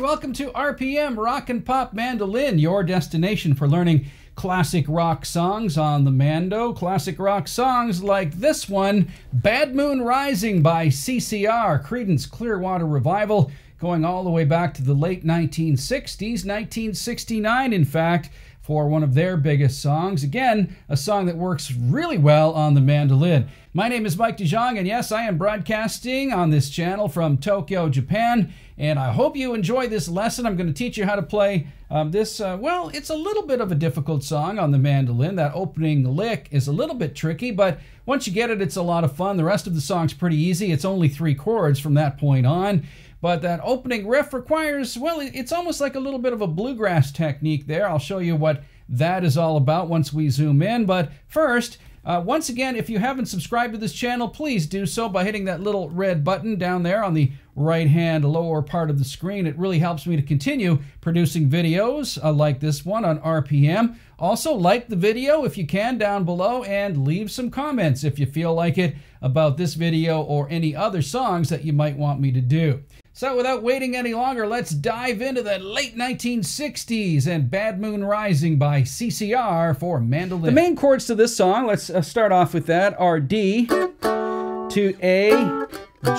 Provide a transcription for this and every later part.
Welcome to RPM Rock and Pop Mandolin, your destination for learning classic rock songs on the Mando. Classic rock songs like this one, Bad Moon Rising by CCR, Creedence Clearwater Revival, going all the way back to the late 1960s, 1969 in fact for one of their biggest songs. Again, a song that works really well on the mandolin. My name is Mike DeJong, and yes, I am broadcasting on this channel from Tokyo, Japan. And I hope you enjoy this lesson. I'm going to teach you how to play um, this. Uh, well, it's a little bit of a difficult song on the mandolin. That opening lick is a little bit tricky, but once you get it, it's a lot of fun. The rest of the song's pretty easy. It's only three chords from that point on. But that opening riff requires, well, it's almost like a little bit of a bluegrass technique there. I'll show you what that is all about once we zoom in. But first, uh, once again, if you haven't subscribed to this channel, please do so by hitting that little red button down there on the right hand lower part of the screen. It really helps me to continue producing videos uh, like this one on RPM. Also, like the video if you can down below and leave some comments if you feel like it about this video or any other songs that you might want me to do. So without waiting any longer, let's dive into the late 1960s and Bad Moon Rising by CCR for mandolin. The main chords to this song, let's uh, start off with that, are D to A,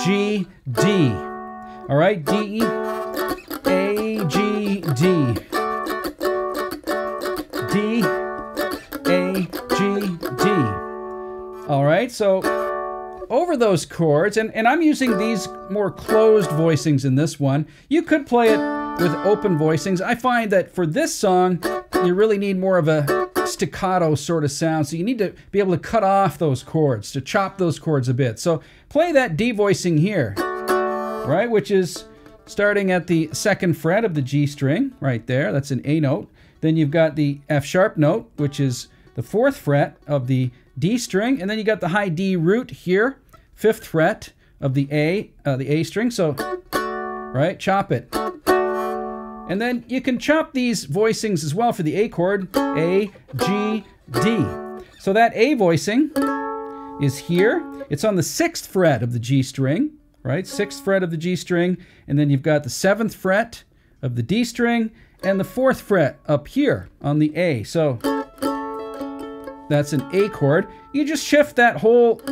G, D. All right, D, A, G, D. D, A, G, D. All right, so over those chords, and, and I'm using these more closed voicings in this one. You could play it with open voicings. I find that for this song, you really need more of a staccato sort of sound. So you need to be able to cut off those chords, to chop those chords a bit. So play that D voicing here, right? Which is starting at the second fret of the G string, right there. That's an A note. Then you've got the F sharp note, which is the fourth fret of the D string, and then you got the high D root here, fifth fret of the A, uh, the A string. So, right, chop it. And then you can chop these voicings as well for the A chord, A, G, D. So that A voicing is here. It's on the sixth fret of the G string, right? Sixth fret of the G string, and then you've got the seventh fret of the D string, and the fourth fret up here on the A. So that's an A chord. You just shift that whole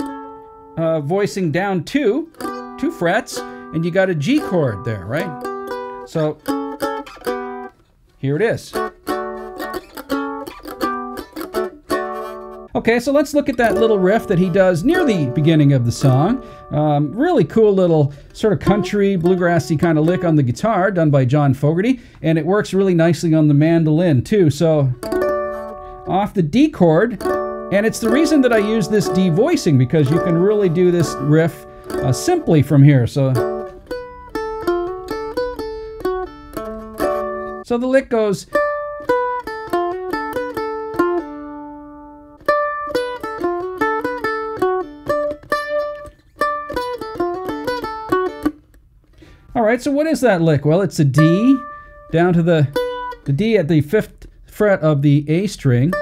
uh, voicing down two, two frets, and you got a G chord there, right? So here it is. Okay, so let's look at that little riff that he does near the beginning of the song. Um, really cool little sort of country, bluegrassy kind of lick on the guitar done by John Fogerty, and it works really nicely on the mandolin too. So off the D chord. And it's the reason that I use this D voicing because you can really do this riff uh, simply from here. So, so the lick goes. All right, so what is that lick? Well, it's a D down to the, the D at the fifth fret of the A string,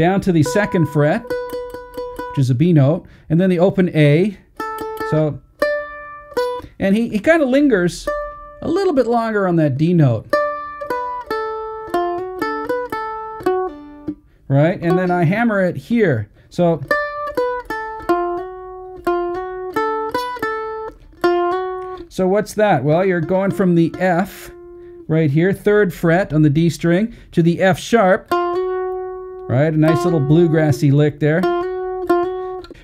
down to the second fret, which is a B note, and then the open A. So, and he, he kind of lingers a little bit longer on that D note. Right? And then I hammer it here. So, so what's that? Well, you're going from the F right here, third fret on the D string, to the F sharp, right? A nice little bluegrassy lick there.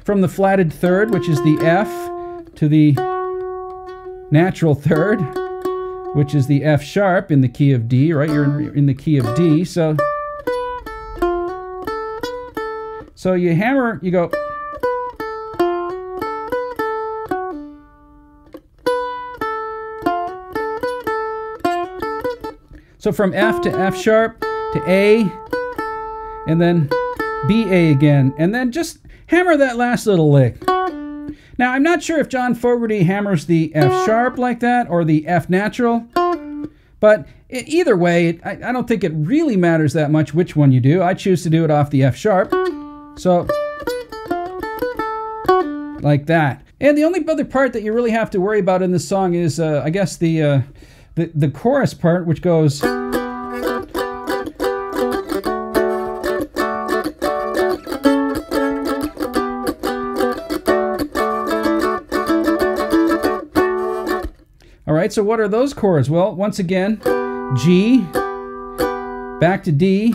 From the flatted third, which is the F, to the natural third, which is the F sharp in the key of D, right? You're in the key of D, so so you hammer, you go So from F to F sharp to A, and then B A again, and then just hammer that last little lick. Now, I'm not sure if John Fogerty hammers the F sharp like that or the F natural, but it, either way, it, I, I don't think it really matters that much which one you do. I choose to do it off the F sharp. So, like that. And the only other part that you really have to worry about in this song is, uh, I guess, the, uh, the the chorus part, which goes. Right, so what are those chords? Well, once again, G, back to D,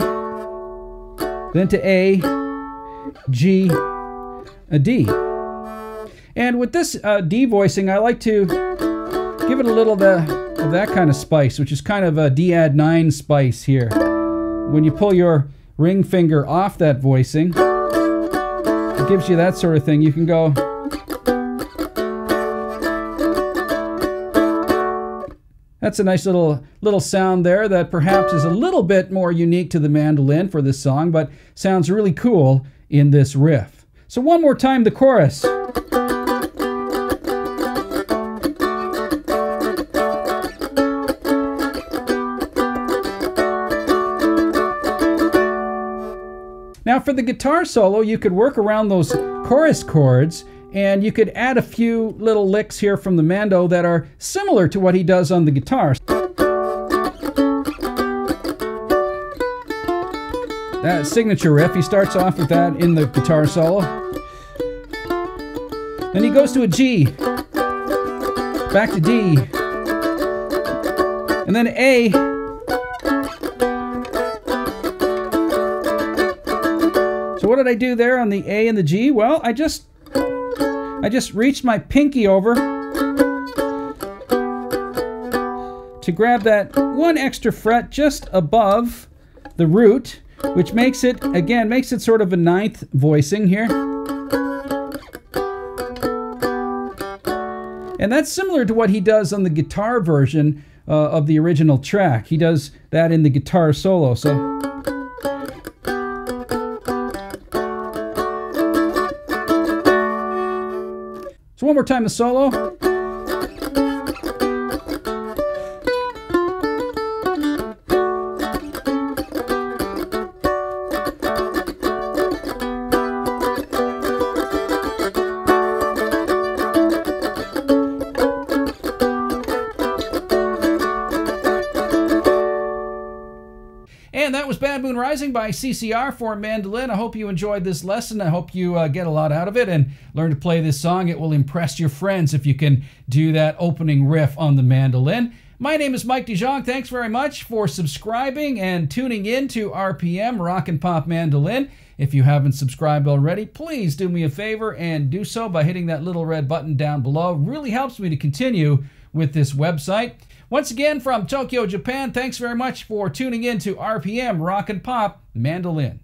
then to A, G, a D. And with this uh, D voicing, I like to give it a little of, the, of that kind of spice, which is kind of a D add 9 spice here. When you pull your ring finger off that voicing, it gives you that sort of thing. You can go. That's a nice little little sound there that perhaps is a little bit more unique to the mandolin for this song, but sounds really cool in this riff. So one more time the chorus. Now for the guitar solo, you could work around those chorus chords and you could add a few little licks here from the Mando that are similar to what he does on the guitar. That signature riff, he starts off with that in the guitar solo. Then he goes to a G, back to D, and then A. So what did I do there on the A and the G? Well, I just I just reached my pinky over to grab that one extra fret just above the root, which makes it, again, makes it sort of a ninth voicing here. And that's similar to what he does on the guitar version uh, of the original track. He does that in the guitar solo. So. One more time the solo. Moon Rising by CCR for mandolin. I hope you enjoyed this lesson. I hope you uh, get a lot out of it and learn to play this song. It will impress your friends if you can do that opening riff on the mandolin. My name is Mike DeJong. Thanks very much for subscribing and tuning in to RPM Rock and Pop Mandolin. If you haven't subscribed already, please do me a favor and do so by hitting that little red button down below. It really helps me to continue with this website. Once again, from Tokyo, Japan, thanks very much for tuning in to RPM Rock and Pop Mandolin.